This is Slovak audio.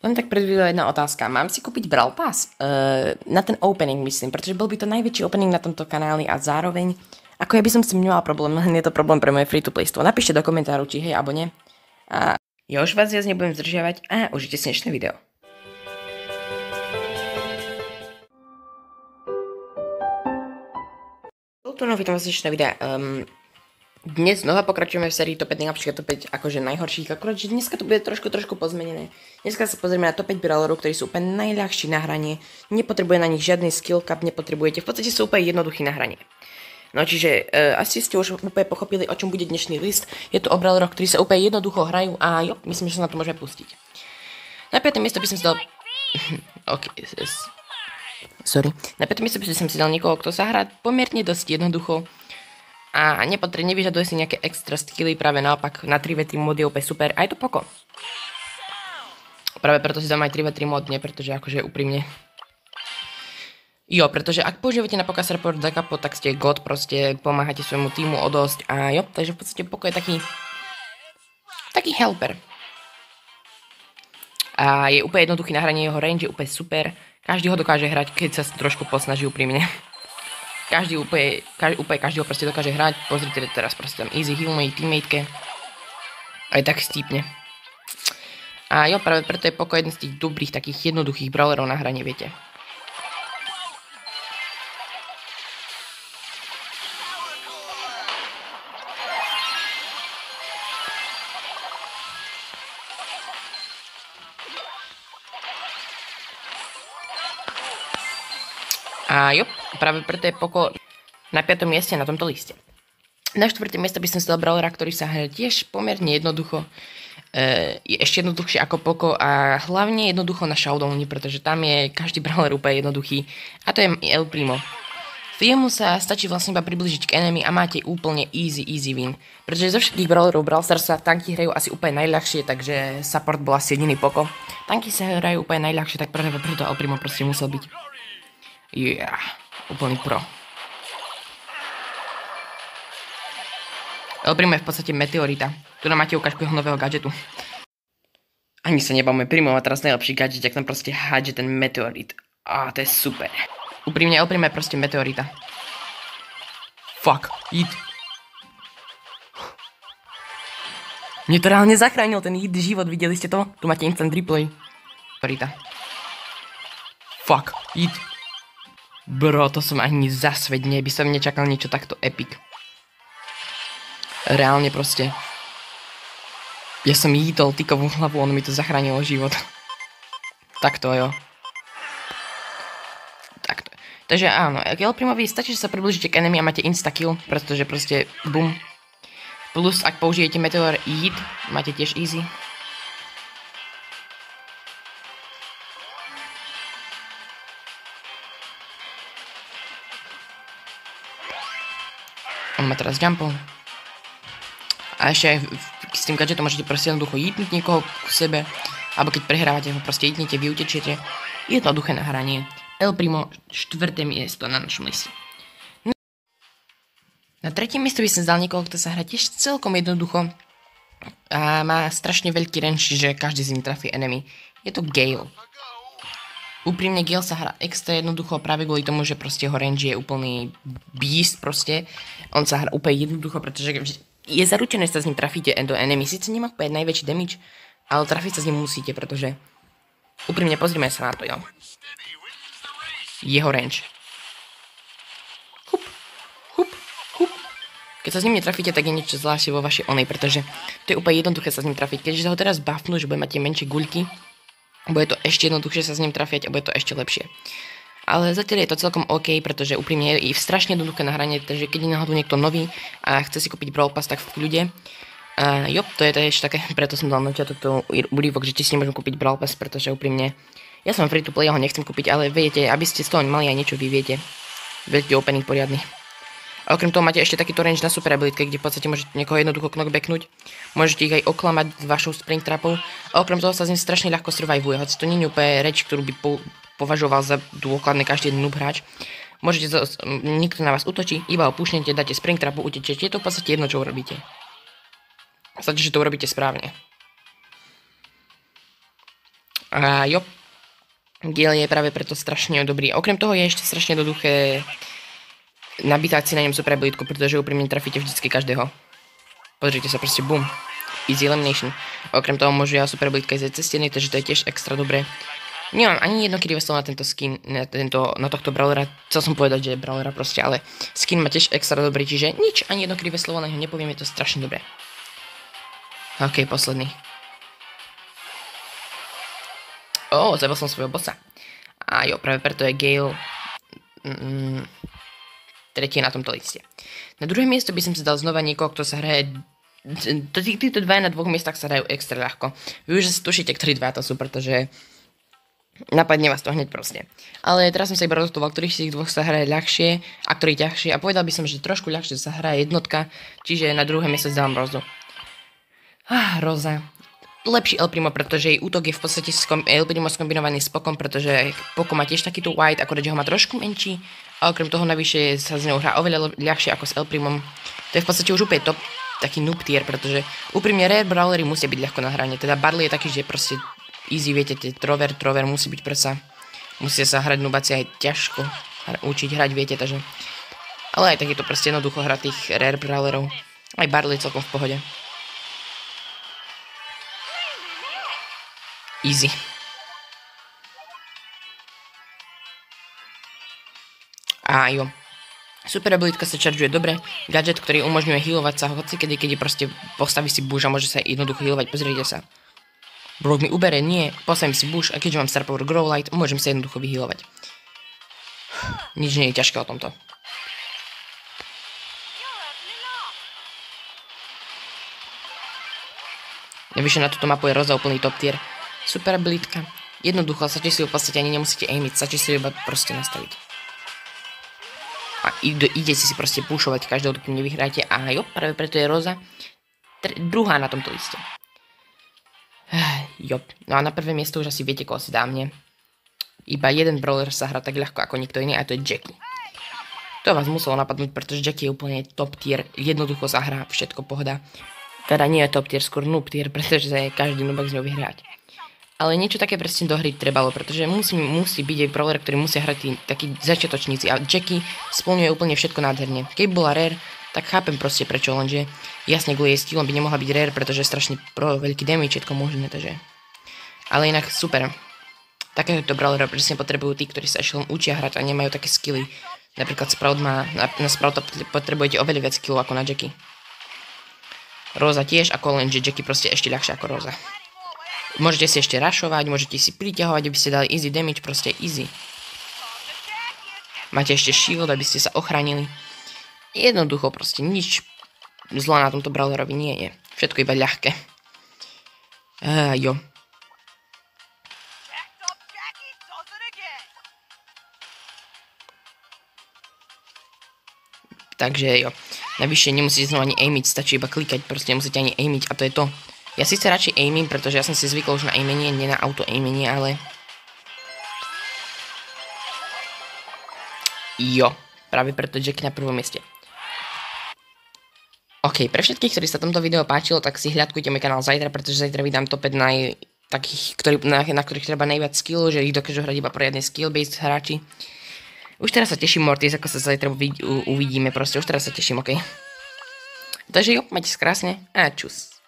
Len tak pred jedna otázka. Mám si kúpiť Brawl Pass? Uh, na ten opening myslím, pretože bol by to najväčší opening na tomto kanáli a zároveň, ako ja by som s tým nemala problém, len je to problém pre moje free-to-play stvo. Napíšte do komentáru, či hej, alebo nie. A ja už vás viac nebudem zdržiavať a užite si dnešné video. Nový vítam vás dnešné videa. Um, dnes znova pokračujeme v sérii top 5 najlepších a top 5 akože najhorších, akorát, že dneska to bude trošku, trošku pozmenené. Dneska sa pozrieme na top 5 brawlerov, ktorí sú úplne najľahší na hranie, nepotrebuje na nich žiadny skill cap, nepotrebujete, v podstate sú úplne jednoduchí na hranie. No čiže uh, asi ste už úplne pochopili, o čom bude dnešný list. Je to o brawleroch, ktorí sa úplne jednoducho hrajú a jo, myslím, že sa na to môžeme pustiť. Na 5. miesto by som si dal... ok. Sorry. Na 5. miesto by som si dal niekoho, kto sa hrá pomerne dosť jednoducho a nepotrebuje, nevyžaduje si nejaké extra skilly, práve naopak na 3v3 mod je úplne super a je to poko. Práve preto si dám aj 3v3 mod, nie pretože akože úprimne. Jo, pretože ak používate na Pokas Report Zakapo, tak ste god, proste pomáhate svojmu týmu o dosť a jo, takže v podstate Poko je taký taký helper. A je úplne jednoduchý na hranie, jeho range je úplne super. Každý ho dokáže hrať, keď sa trošku posnaží úprimne. Každý úplne, každý, úplne každý ho proste dokáže hrať. Pozrite teraz proste tam easy heal mojej teammateke. Aj tak stípne. A jo, práve preto je Poko jeden z tých dobrých, takých jednoduchých brawlerov na hranie, viete. A jo, práve preto je Poco na 5. mieste na tomto liste. Na 4. miesto by som si dal brawlera, ktorý sa hra tiež pomerne jednoducho. E, je ešte jednoduchšie ako Poco a hlavne jednoducho na Showdowni, pretože tam je každý brawler úplne jednoduchý. A to je El Primo. Jemu sa stačí vlastne iba približiť k enemy a máte úplne easy, easy win. Pretože zo všetkých brawlerov Brawl Stars sa tanky hrajú asi úplne najľahšie, takže support bol asi jediný poko. Tanky sa hrajú úplne najľahšie, tak práve preto El Primo proste musel byť. Yeah, úplný pro. El Primo je v podstate meteorita, ktorá máte ukážku jeho nového gadgetu. Ani sa nebavme, Primo má teraz najlepší gadget, ak tam proste hádže ten meteorit. Á, to je super. Úprimne, El Primo je proste meteorita. Fuck, hit. Mne to reálne zachránil ten hit život, videli ste to? Tu máte instant replay. Meteorita. Fuck, hit. Bro, to som ani za svet by som nečakal niečo takto epic. Reálne proste. Ja som jídol tykovú hlavu, ono mi to zachránilo život. Takto jo. Takto. Takže áno, El Primovi stačí, že sa približíte k enemy a máte insta-kill, pretože proste bum. Plus, ak použijete Meteor Eat, máte tiež easy. On má teraz jumpol. A ešte aj s tým gadgetom môžete proste jednoducho jítnuť niekoho k sebe. Alebo keď prehrávate ho, proste jítnete, vyutečiete. Jednoduché nahranie. El Primo, štvrté miesto na našom liste. Na tretím miesto by som zdal niekoho, kto sa hrá tiež celkom jednoducho. A má strašne veľký range, že každý z nich trafí enemy. Je to Gale. Úprimne Gale sa hrá extra jednoducho práve kvôli tomu, že proste jeho range je úplný beast proste. On sa hrá úplne jednoducho, pretože je zaručené, že sa s ním trafíte do enemy. Sice nemá úplne najväčší damage, ale trafiť sa s ním musíte, pretože úprimne pozrime sa na to, jo. Jeho range. Hup, hup, hup. Keď sa s ním netrafíte, tak je niečo zvláštne vo vašej onej, pretože to je úplne jednoduché sa s ním trafiť. Keďže sa ho teraz buffnú, že bude mať tie menšie guľky, bude to ešte jednoduchšie sa s ním trafiať a bude to ešte lepšie. Ale zatiaľ je to celkom OK, pretože úprimne je strašne jednoduché nahranie, takže keď je náhodou niekto nový a chce si kúpiť Brawl Pass, tak v kľude. A jo, to je tiež také, preto som dal na to úryvok, že ti si nemôžem kúpiť Brawl Pass, pretože úprimne, ja som free to play, ja ho nechcem kúpiť, ale viete, aby ste z toho mali aj niečo, vy viete. Viete opening poriadny. Okrem toho máte ešte takýto range na super abilitke, kde v podstate môžete niekoho jednoducho knockbacknúť. Môžete ich aj oklamať vašou spring. A okrem toho sa z ním strašne ľahko survivuje, hoci to nie je úplne reč, ktorú by po považoval za dôkladný každý noob hráč. Môžete, za, nikto na vás utočí, iba ho pušnete, dáte spring trapu, utečete, je to v podstate jedno, čo urobíte. Stačí, že to urobíte správne. A jo, Gale je práve preto strašne dobrý. Okrem toho je ešte strašne jednoduché nabítať si na ňom super abilitku, pretože úprimne trafíte vždycky každého. Pozrite sa, proste boom. Easy elimination. Okrem toho môžu ja super abilitka ísť cez steny, takže to je tiež extra dobré. Nemám ani jedno kedy na tento skin, na, tento, na tohto brawlera. Chcel som povedať, že je brawlera proste, ale skin má tiež extra dobrý, čiže nič, ani jedno krivé slovo na neho nepoviem, je to strašne dobré. OK, posledný. Ó, oh, zabil som svojho bossa. A jo, práve preto je Gale mm, tretí na tomto liste. Na druhé miesto by som si dal znova niekoho, kto sa hraje Títo dva na dvoch miestach sa hrajú extra ľahko. Vy už tušíte, ktorí dva to sú, pretože napadne vás to hneď proste. Ale teraz som sa iba rozhodoval, ktorých z tých dvoch sa hraje ľahšie a ktorý ťažšie a povedal by som, že trošku ľahšie sa hraje jednotka, čiže na druhé miesto dávam Rozu. Ah, Roza. Lepší El Primo, pretože jej útok je v podstate skom- El Primo skombinovaný s Pokom, pretože Poko má tiež takýto white, akorát, ho má trošku menší a okrem toho navyše sa s ňou hrá oveľa ľahšie ako s El Primom. To je v podstate už úplne top taký noob tier, pretože úprimne rare brawlery musia byť ľahko na hranie. Teda Barley je taký, že proste easy, viete, trover, trover musí byť prsa. Musia sa hrať nubaci aj ťažko učiť hrať, viete, takže... Ale aj tak je to proste jednoducho hrať tých rare brawlerov. Aj Barley celkom v pohode. Easy. A jo. Super abilitka sa čaržuje dobre. Gadget, ktorý umožňuje healovať sa hoci kedy, keď proste postaví si buš a môže sa jednoducho healovať. Pozrite sa. Broad mi ubere, nie, postavím si bush a keďže mám Star Power Grow Light, môžem sa jednoducho vyhýlovať. Nič nie je ťažké o tomto. Nevyše na túto mapu je Roza úplný top tier. Super abilitka. Jednoducho, sa si ju v podstate ani nemusíte aimiť, stačí si ju iba proste nastaviť. A ide, ide si proste pušovať každého, dokým nevyhráte. A jo, práve preto je Roza druhá na tomto liste. Jo. No a na prvé miesto už asi viete, koho si dá mne. Iba jeden brawler sa hrá tak ľahko ako nikto iný a to je Jackie. To vás muselo napadnúť, pretože Jackie je úplne top tier, jednoducho sa hrá, všetko pohoda. Teda nie je top tier, skôr noob tier, pretože každý noobak z ňou vyhrať. Ale niečo také presne do hry trebalo, pretože musí, musí byť aj brawler, ktorý musia hrať tí takí začiatočníci a Jackie splňuje úplne všetko nádherne. Keby bola rare, tak chápem proste prečo, lenže jasne kvôli jej stylom by nemohla byť rare, pretože je strašne pro veľký damage, všetko možné, takže... Ale inak super. Takéhoto brawlera presne potrebujú tí, ktorí sa len učia hrať a nemajú také skilly. Napríklad Sprout má, na, na Sprouta potrebujete oveľa viac skillov ako na Jackie. Rosa tiež, ako len, že Jackie proste ešte ľahšia ako Rosa. Môžete si ešte rašovať, môžete si priťahovať, aby ste dali easy damage, proste easy. Máte ešte shield, aby ste sa ochránili. Jednoducho proste nič zla na tomto brawlerovi nie je. Všetko iba ľahké. Uh, jo. Takže jo. Navyše nemusíte znova ani aimiť, stačí iba klikať, proste nemusíte ani aimiť a to je to. Ja síce radšej aimím, pretože ja som si zvykol už na aimenie, nie na auto aimenie, ale... Jo, práve preto Jack na prvom mieste. OK, pre všetkých, ktorí sa tomto video páčilo, tak si hľadkujte môj kanál zajtra, pretože zajtra vydám top 5 naj, takých, na, na ktorých treba najviac skill, že ich dokážu hrať iba poriadne skill-based hráči. Už teraz sa teším, Mortis, ako sa zajtra uvidíme, proste už teraz sa teším, OK? Takže jo, majte sa krásne a čus.